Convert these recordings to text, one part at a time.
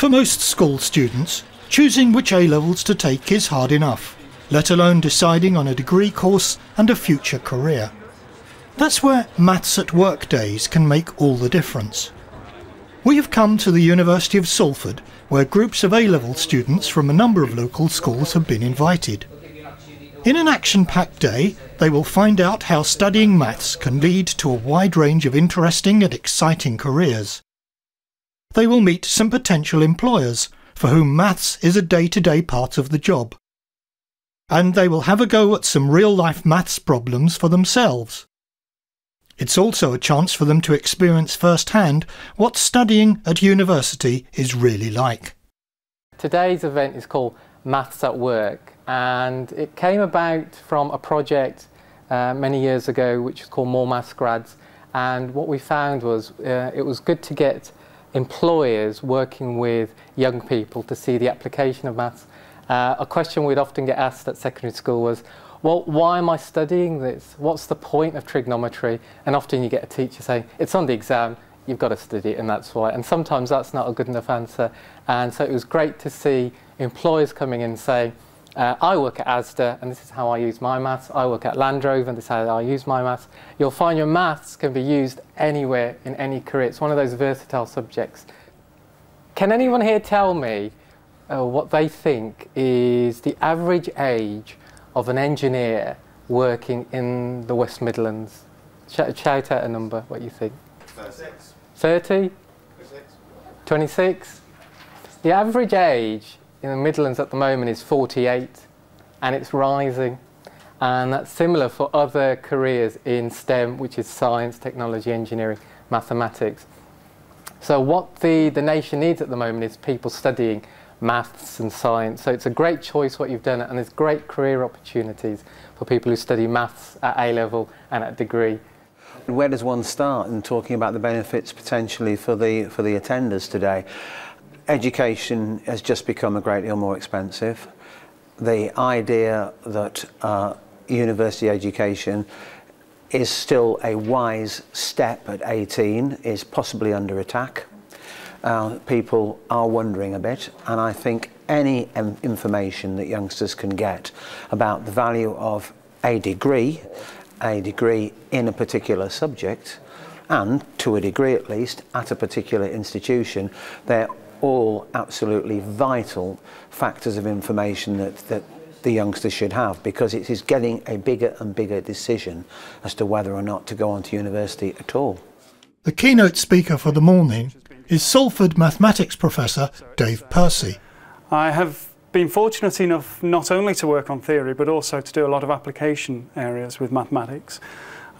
For most school students, choosing which A levels to take is hard enough, let alone deciding on a degree course and a future career. That's where Maths at Work days can make all the difference. We have come to the University of Salford, where groups of A level students from a number of local schools have been invited. In an action packed day, they will find out how studying maths can lead to a wide range of interesting and exciting careers. They will meet some potential employers for whom maths is a day to day part of the job. And they will have a go at some real life maths problems for themselves. It's also a chance for them to experience firsthand what studying at university is really like. Today's event is called Maths at Work and it came about from a project uh, many years ago which is called More Maths Grads and what we found was uh, it was good to get employers working with young people to see the application of maths. Uh, a question we'd often get asked at secondary school was, well, why am I studying this? What's the point of trigonometry? And often you get a teacher saying, it's on the exam, you've got to study it and that's why. And sometimes that's not a good enough answer. And so it was great to see employers coming in saying, uh, I work at Asda, and this is how I use my maths. I work at Land Rover, and this is how I use my maths. You'll find your maths can be used anywhere in any career. It's one of those versatile subjects. Can anyone here tell me uh, what they think is the average age of an engineer working in the West Midlands? Sh shout out a number, what you think. 36. 30? 26. 26? The average age in the Midlands at the moment is 48 and it's rising. And that's similar for other careers in STEM, which is science, technology, engineering, mathematics. So what the, the nation needs at the moment is people studying maths and science. So it's a great choice what you've done and there's great career opportunities for people who study maths at A level and at degree. Where does one start in talking about the benefits potentially for the, for the attenders today? Education has just become a great deal more expensive. The idea that uh, university education is still a wise step at 18 is possibly under attack. Uh, people are wondering a bit, and I think any information that youngsters can get about the value of a degree, a degree in a particular subject, and to a degree at least at a particular institution, they're all absolutely vital factors of information that, that the youngsters should have because it is getting a bigger and bigger decision as to whether or not to go on to university at all. The keynote speaker for the morning is Salford mathematics professor Dave Percy. I have been fortunate enough not only to work on theory but also to do a lot of application areas with mathematics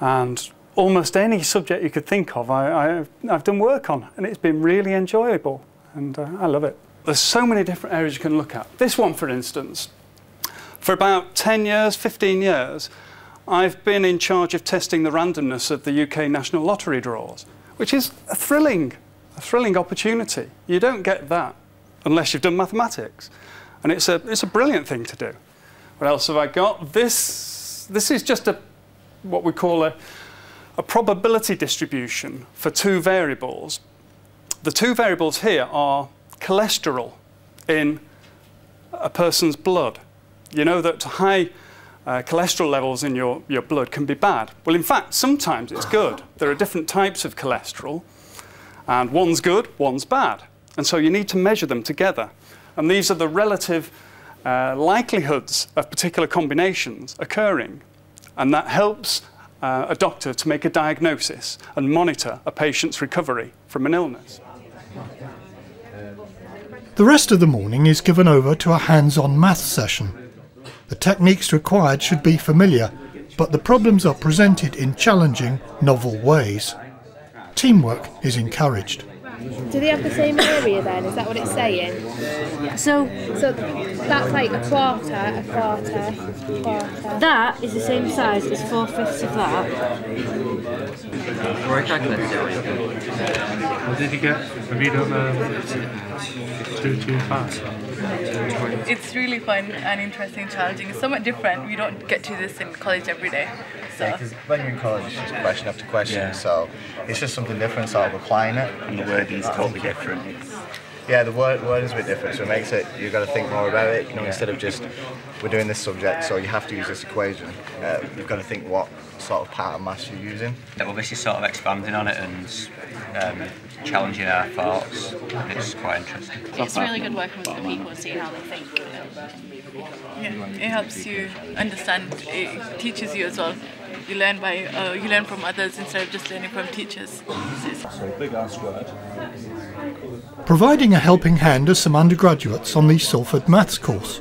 and almost any subject you could think of I, have done work on and it's been really enjoyable and uh, I love it. There's so many different areas you can look at. This one, for instance, for about 10 years, 15 years, I've been in charge of testing the randomness of the UK National Lottery draws, which is a thrilling, a thrilling opportunity. You don't get that unless you've done mathematics. And it's a, it's a brilliant thing to do. What else have I got? This, this is just a, what we call a, a probability distribution for two variables the two variables here are cholesterol in a person's blood. You know that high uh, cholesterol levels in your, your blood can be bad. Well, in fact, sometimes it's good. There are different types of cholesterol, and one's good, one's bad. And so you need to measure them together. And these are the relative uh, likelihoods of particular combinations occurring. And that helps uh, a doctor to make a diagnosis and monitor a patient's recovery from an illness. The rest of the morning is given over to a hands-on math session. The techniques required should be familiar, but the problems are presented in challenging, novel ways. Teamwork is encouraged. Do they have the same area then? Is that what it's saying? So, so that's like a quarter, a quarter, quarter. That is the same size as four fifths of that. What did you get? Have you done um, two, two, five? It's really fun and interesting, challenging. It's somewhat different. We don't get to this in college every day. So. Yeah, because when you're in college, it's just question after question. Yeah. So it's just something different. So I'm applying it, and the wording's totally different. Yeah, the word word is a bit different, so it makes it you've got to think more about it. You know, instead of just we're doing this subject, so you have to use this equation. Uh, you've got to think what sort of pattern mass you're using. Yeah, well, this is sort of expanding on it and um, challenging our thoughts. It's quite interesting. It's really good working with the people and seeing how they think. Yeah, it helps you understand. It teaches you as well. You learn by uh, you learn from others instead of just learning from teachers. So big ass word. Providing a helping hand to some undergraduates on the Salford Maths course.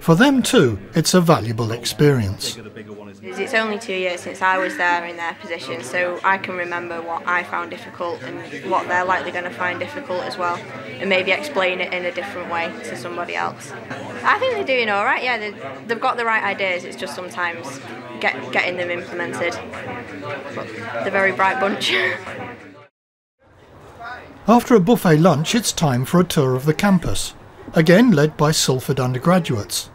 For them too, it's a valuable experience. It's only two years since I was there in their position, so I can remember what I found difficult and what they're likely going to find difficult as well, and maybe explain it in a different way to somebody else. I think they're doing all right. Yeah, they've got the right ideas. It's just sometimes get, getting them implemented. But they're a very bright bunch. After a buffet lunch, it's time for a tour of the campus, again led by Salford undergraduates.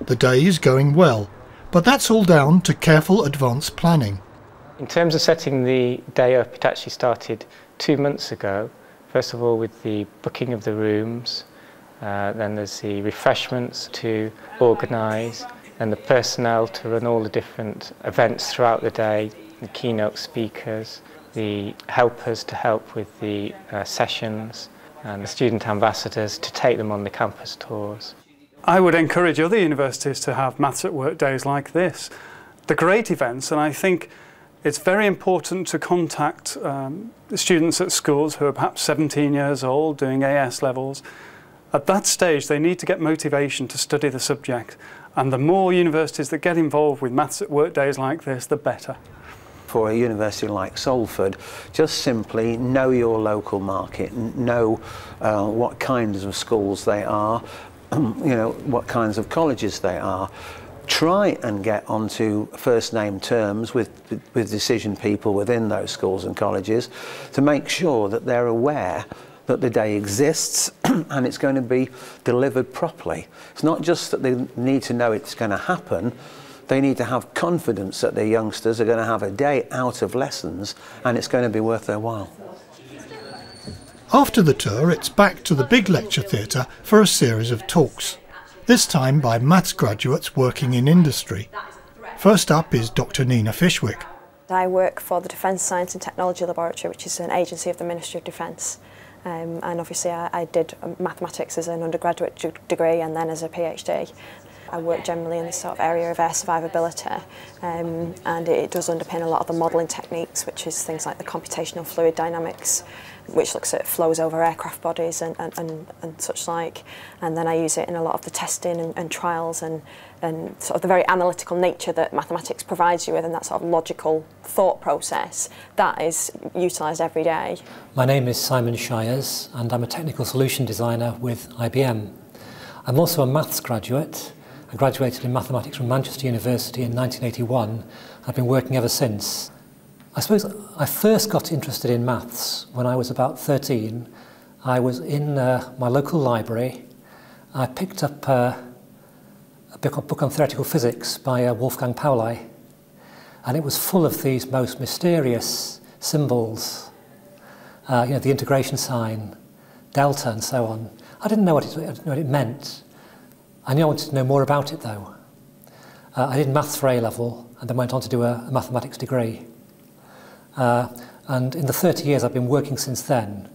The day is going well, but that's all down to careful advance planning. In terms of setting the day up, it actually started two months ago. First of all, with the booking of the rooms, uh, then there's the refreshments to organise, and the personnel to run all the different events throughout the day, the keynote speakers, the helpers to help with the uh, sessions, and the student ambassadors to take them on the campus tours. I would encourage other universities to have Maths at Work days like this. They're great events, and I think it's very important to contact um, students at schools who are perhaps 17 years old doing AS levels. At that stage, they need to get motivation to study the subject. And the more universities that get involved with Maths at Work days like this, the better for a university like Salford, just simply know your local market, know uh, what kinds of schools they are, Um, you know, what kinds of colleges they are. Try and get onto first name terms with, with decision people within those schools and colleges to make sure that they're aware that the day exists and it's going to be delivered properly. It's not just that they need to know it's going to happen, they need to have confidence that their youngsters are going to have a day out of lessons and it's going to be worth their while. After the tour, it's back to the big lecture theatre for a series of talks, this time by maths graduates working in industry. First up is Dr Nina Fishwick. I work for the Defence Science and Technology Laboratory, which is an agency of the Ministry of Defence. Um, and obviously I, I did mathematics as an undergraduate degree and then as a PhD. I work generally in this sort of area of air survivability um, and it does underpin a lot of the modelling techniques which is things like the computational fluid dynamics which looks at flows over aircraft bodies and, and, and, and such like and then I use it in a lot of the testing and, and trials and, and sort of the very analytical nature that mathematics provides you with and that sort of logical thought process that is utilised every day. My name is Simon Shires and I'm a technical solution designer with IBM. I'm also a maths graduate I graduated in mathematics from Manchester University in 1981. I've been working ever since. I suppose I first got interested in maths when I was about 13. I was in uh, my local library. I picked up uh, a book on theoretical physics by uh, Wolfgang Pauli, and it was full of these most mysterious symbols, uh, you know, the integration sign, delta, and so on. I didn't know what it, what it meant. I knew I wanted to know more about it though. Uh, I did maths for A-level and then went on to do a, a mathematics degree. Uh, and in the 30 years I've been working since then,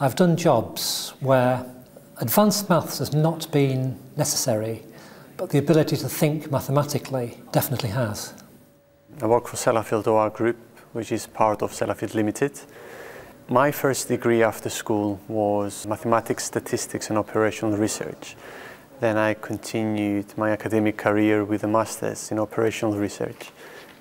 I've done jobs where advanced maths has not been necessary, but the ability to think mathematically definitely has. I work for Sellafield OR Group, which is part of Sellafield Limited. My first degree after school was mathematics, statistics and operational research. Then I continued my academic career with a master's in operational research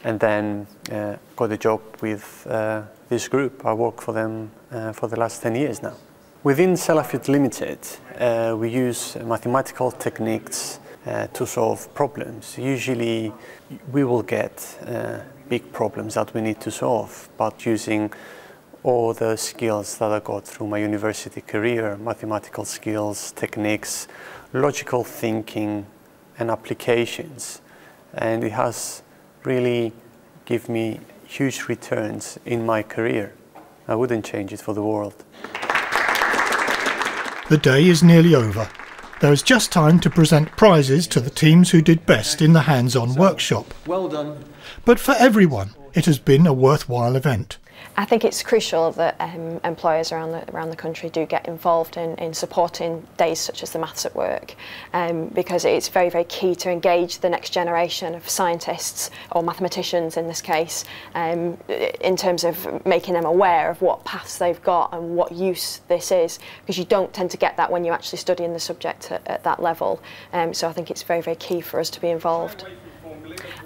and then uh, got a job with uh, this group. I work for them uh, for the last 10 years now. Within Sellafield Limited, uh, we use mathematical techniques uh, to solve problems. Usually we will get uh, big problems that we need to solve, but using all the skills that I got through my university career, mathematical skills, techniques, logical thinking and applications. And it has really given me huge returns in my career. I wouldn't change it for the world. The day is nearly over. There is just time to present prizes to the teams who did best in the hands-on workshop. Well done. But for everyone, it has been a worthwhile event. I think it's crucial that um, employers around the, around the country do get involved in, in supporting days such as the Maths at Work um, because it's very, very key to engage the next generation of scientists or mathematicians in this case um, in terms of making them aware of what paths they've got and what use this is because you don't tend to get that when you're actually studying the subject at, at that level. Um, so I think it's very, very key for us to be involved.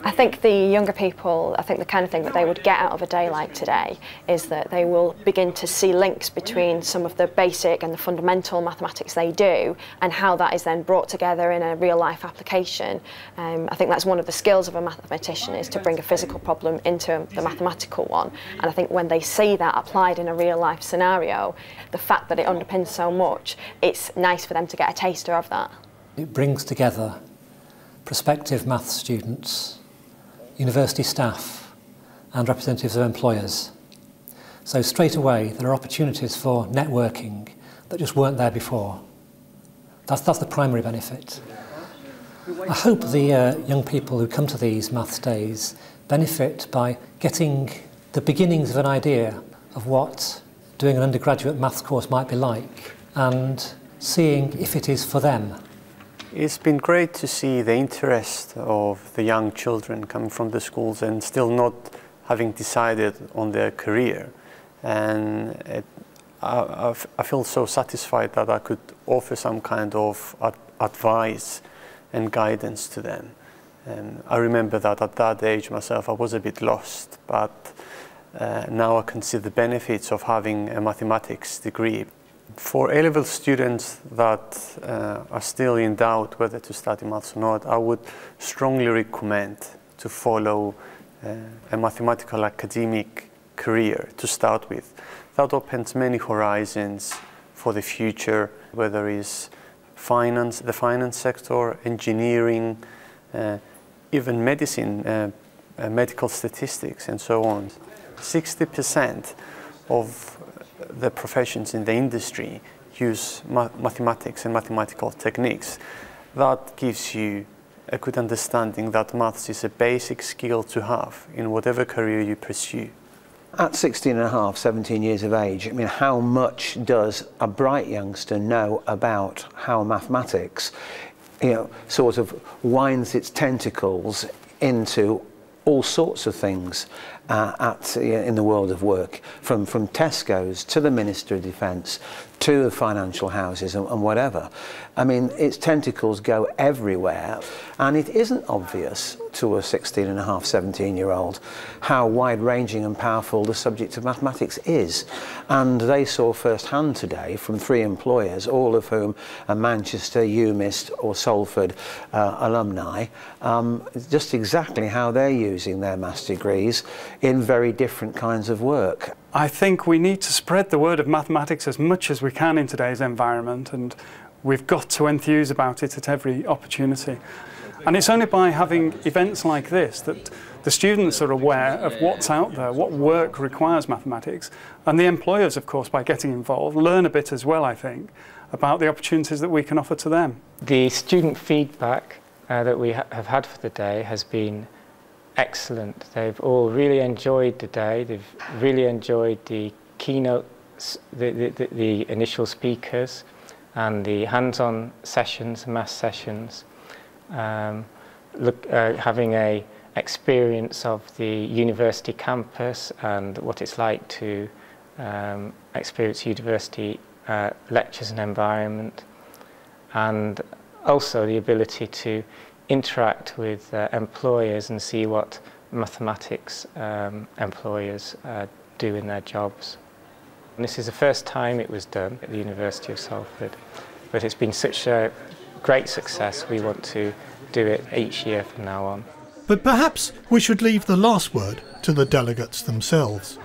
I think the younger people, I think the kind of thing that they would get out of a day like today is that they will begin to see links between some of the basic and the fundamental mathematics they do and how that is then brought together in a real life application. Um, I think that's one of the skills of a mathematician is to bring a physical problem into the mathematical one. And I think when they see that applied in a real life scenario, the fact that it underpins so much, it's nice for them to get a taster of that. It brings together prospective maths students, university staff and representatives of employers. So straight away there are opportunities for networking that just weren't there before. That's, that's the primary benefit. I hope the uh, young people who come to these maths days benefit by getting the beginnings of an idea of what doing an undergraduate maths course might be like and seeing if it is for them. It's been great to see the interest of the young children coming from the schools and still not having decided on their career. And it, I, I feel so satisfied that I could offer some kind of ad advice and guidance to them. And I remember that at that age myself, I was a bit lost, but uh, now I can see the benefits of having a mathematics degree. For A-level students that uh, are still in doubt whether to study maths or not, I would strongly recommend to follow uh, a mathematical academic career to start with. That opens many horizons for the future, whether it's finance, the finance sector, engineering, uh, even medicine, uh, uh, medical statistics, and so on. 60% of the professions in the industry use ma mathematics and mathematical techniques. That gives you a good understanding that maths is a basic skill to have in whatever career you pursue. At 16 and a half, 17 years of age, I mean, how much does a bright youngster know about how mathematics, you know, sort of winds its tentacles into all sorts of things uh, at, in the world of work, from, from Tesco's to the Minister of Defence to the financial houses and, and whatever. I mean, its tentacles go everywhere, and it isn't obvious to a 16 and a half, 17 year old how wide ranging and powerful the subject of mathematics is. And they saw firsthand today from three employers, all of whom are Manchester, UMIST, or Salford uh, alumni, um, just exactly how they're using their maths degrees in very different kinds of work. I think we need to spread the word of mathematics as much as we can in today's environment and we've got to enthuse about it at every opportunity. And it's only by having events like this that the students are aware of what's out there, what work requires mathematics, and the employers, of course, by getting involved, learn a bit as well, I think, about the opportunities that we can offer to them. The student feedback uh, that we ha have had for the day has been excellent. They've all really enjoyed the day. They've really enjoyed the keynote, the, the, the initial speakers and the hands-on sessions, mass sessions. Um, look, uh, having a experience of the university campus and what it's like to um, experience university uh, lectures and environment and also the ability to interact with uh, employers and see what mathematics um, employers uh, do in their jobs. And this is the first time it was done at the University of Salford, but it's been such a great success we want to do it each year from now on. But perhaps we should leave the last word to the delegates themselves.